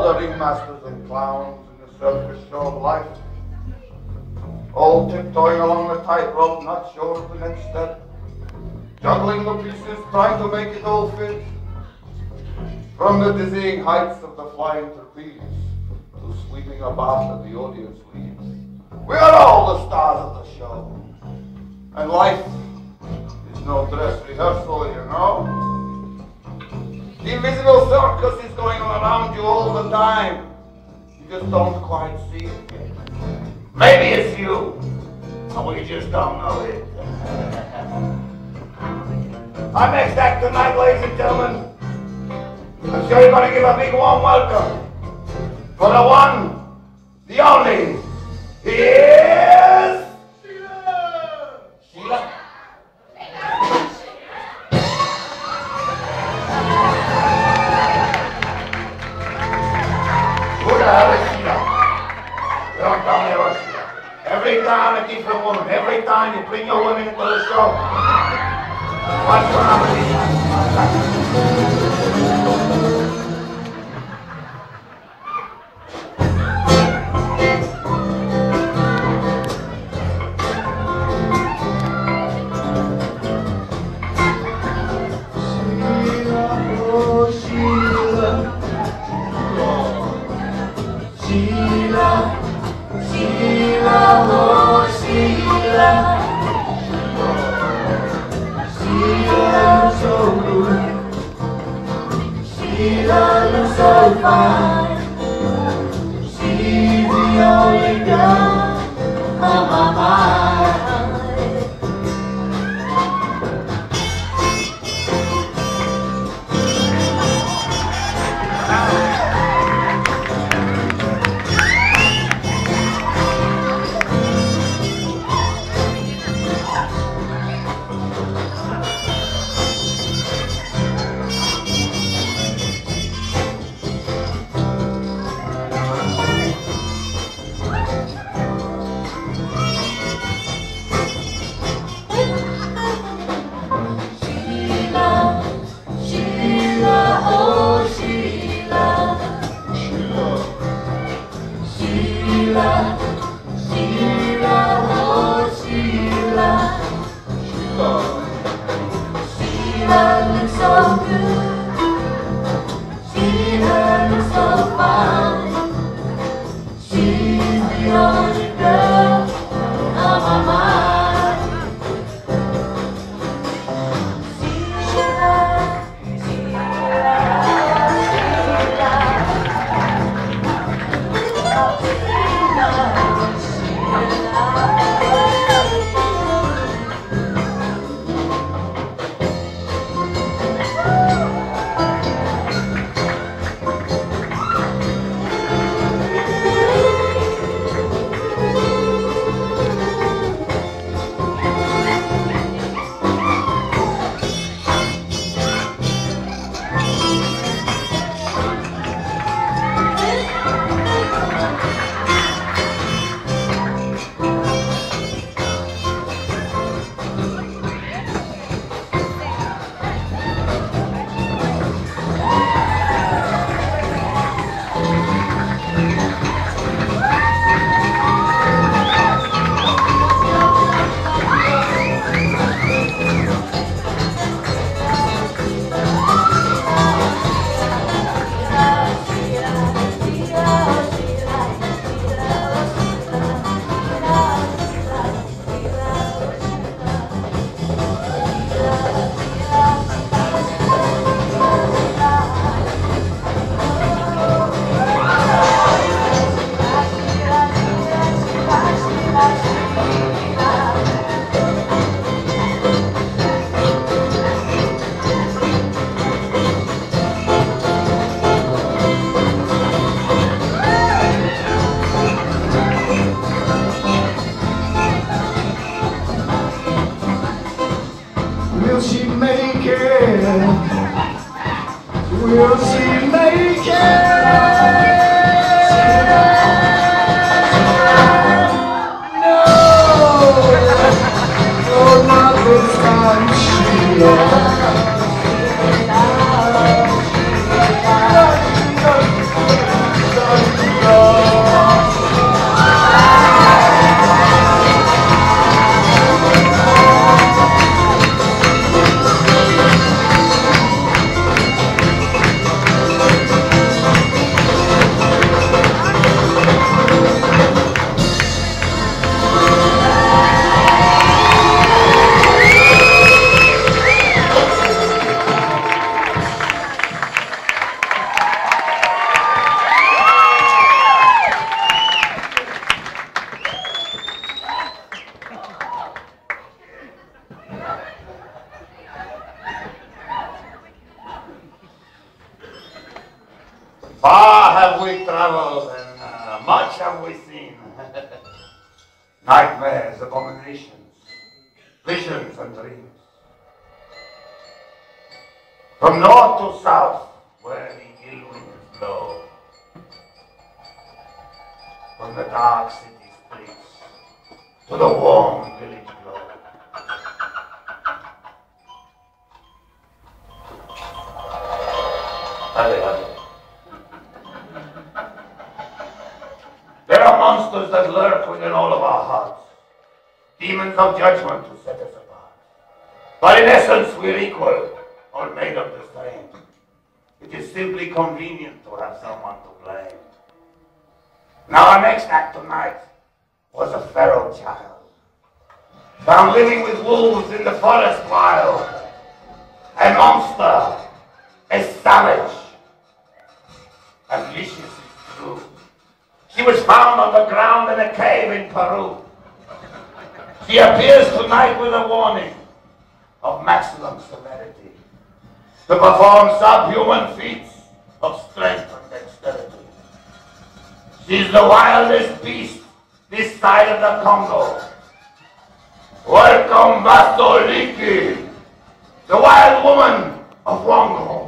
all the ringmasters and clowns in the circus show of life. All tiptoeing along the tightrope, not sure of the next step. Juggling the pieces, trying to make it all fit. From the dizzying heights of the flying trapeze to sweeping as the audience leaves. We are all the stars of the show. And life is no dress rehearsal, you know. The invisible circus is going on around you all the time. You just don't quite see it. Maybe it's you, and we just don't know it. Our next act tonight, ladies and gentlemen, I'm sure you're going to give a big warm welcome for the one, the only, is time you bring your women into the show. Going on with la luz al pan. 죽인다. Far have we traveled and uh, much have we seen. Nightmares, abominations, visions and dreams. From north to south, where the ill winds blow. From the dark city streets to the warm village glow. Hail, hail. There are monsters that lurk within all of our hearts. Demons of judgment to set us apart. But in essence, we're equal, all made of the same. It is simply convenient to have someone to blame. Now our next act tonight was a feral child. Found living with wolves in the forest wild. A monster. A savage. And vicious true. She was found on the ground in a cave in Peru. She appears tonight with a warning of maximum severity to perform subhuman feats of strength and dexterity. She's the wildest beast this side of the Congo. Welcome, Vastoliki, the wild woman of Wongo.